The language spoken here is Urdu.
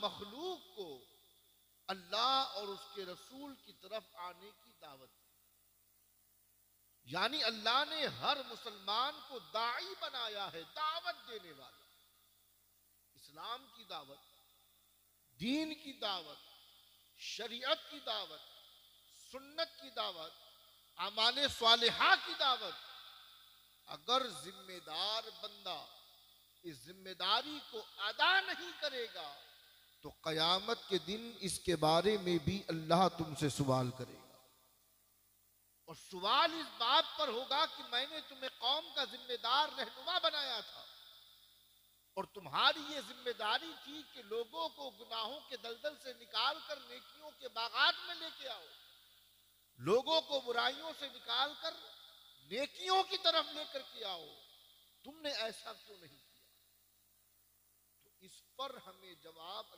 مخلوق کو اللہ اور اس کے رسول کی طرف آنے کی دعوت دی۔ یعنی اللہ نے ہر مسلمان کو داعی بنایا ہے، دعوت دینے والا۔ اسلام کی دعوت، دین کی دعوت، شریعت کی دعوت، سنت کی دعوت، اعمال صالحہ کی دعوت۔ اگر ذمہ دار بندہ اس ذمہ داری کو ادا نہیں کرے گا تو قیامت کے دن اس کے بارے میں بھی اللہ تم سے سوال کرے گا۔ اور سوال اس بات پر ہوگا کہ میں نے تمہیں قوم کا ذمہ دار رہنما بنایا تھا۔ اور تمہاری یہ ذمہ داری تھی کہ لوگوں کو گناہوں کے دلدل سے نکال کر نیکیوں کے باغات میں لے کے آؤ۔ لوگوں کو برائیوں سے نکال کر نیکیوں کی طرف لے کر کے آؤ۔ تم نے ایسا کیوں نہیں کیا؟ تو اس پر ہمیں جواب